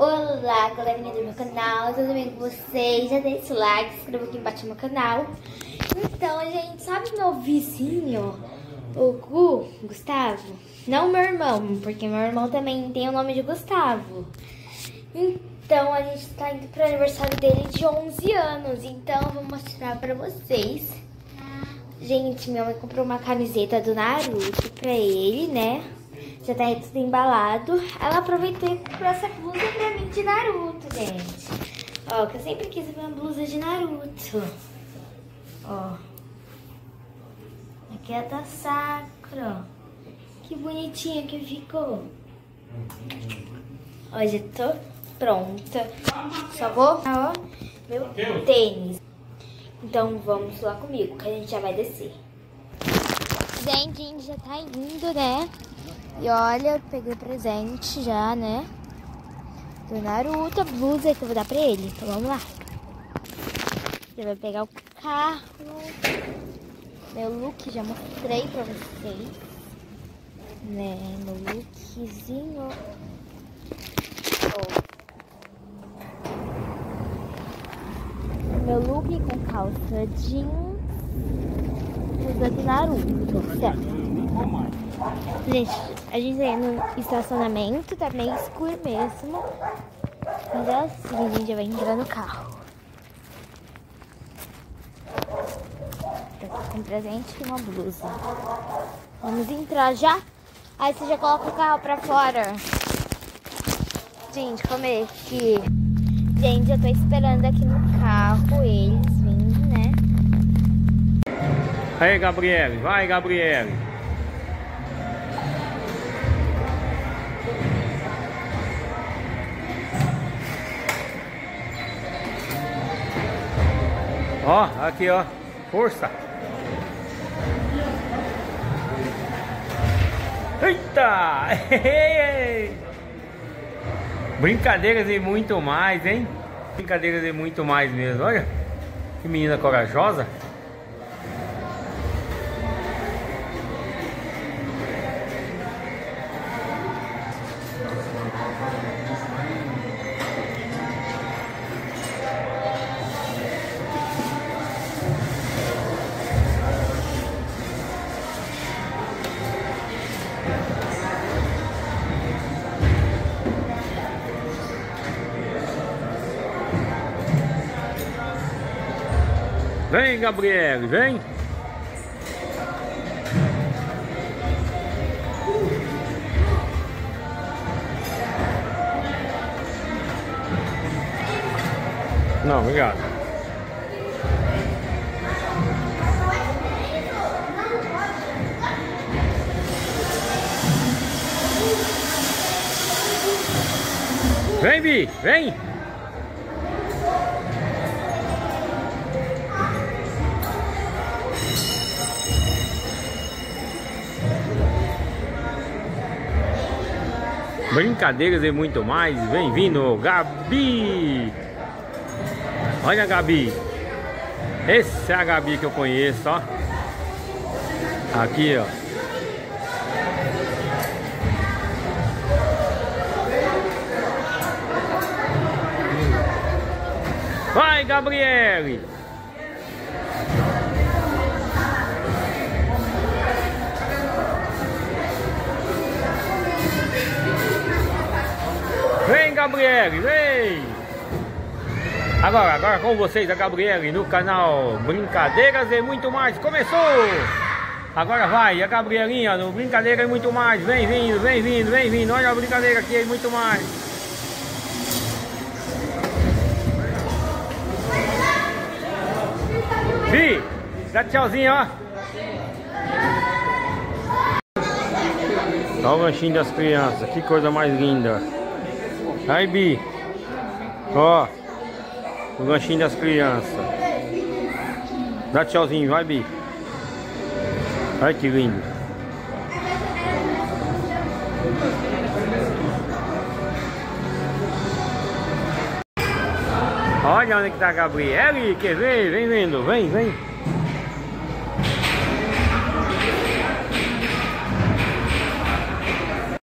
Olá, galerinha do meu canal, tudo bem com vocês? Já deixa o like, se inscreva aqui embaixo no meu canal. Então, gente, sabe meu vizinho, o Gu, Gustavo? Não meu irmão, porque meu irmão também tem o nome de Gustavo. Então, a gente tá indo pro aniversário dele de 11 anos, então eu vou mostrar pra vocês. Gente, minha mãe comprou uma camiseta do Naruto pra ele, né? Já tá tudo embalado. Ela aproveitou e comprou essa blusa pra mim de Naruto, gente. Ó, que eu sempre quis uma blusa de Naruto. Ó. Aqui é da Sakura. Que bonitinha que ficou. Ó, já tô pronta. Só vou, ó, meu tênis. Então vamos lá comigo, que a gente já vai descer. Gente já tá indo, né? E olha, eu peguei o presente já, né? Do Naruto, a blusa que eu vou dar pra ele. Então vamos lá. Ele vai pegar o carro. Meu look já mostrei pra vocês. Né? Meu lookzinho. Meu look com calça jeans. Blusa do Naruto, certo? Gente, a gente tá no estacionamento, tá meio escuro mesmo. Mas é assim, a gente já vai entrar no carro. Aqui com presente e uma blusa. Vamos entrar já? Aí você já coloca o carro pra fora. Gente, como é que... Gente, eu tô esperando aqui no carro eles né? Aí, Gabriele. Vai, Gabriele. Ó, aqui ó, força. Eita! Brincadeiras e muito mais, hein? Brincadeiras e muito mais mesmo, olha. Que menina corajosa. Vem, Gabriele, vem. Não, obrigado. Vem, Bi, vem. brincadeiras e muito mais. Bem-vindo, Gabi! Olha a Gabi. Essa é a Gabi que eu conheço, ó. Aqui, ó. Vai, Gabriele! Vem, Gabriele, vem! Agora, agora com vocês, a Gabriele, no canal Brincadeiras e Muito Mais. Começou! Agora vai, a Gabrielinha no Brincadeira e Muito Mais. Vem vindo, vem vindo, vem vindo. Olha a brincadeira aqui e muito mais. Vi, dá tchauzinho, ó. Olha o ganchinho das crianças, que coisa mais linda. Aí, Bi. Ó. O ganchinho das crianças. Dá tchauzinho, vai, Bi. Olha que lindo. Olha onde que tá a Gabriele, quer ver? Vem vendo, vem, vem.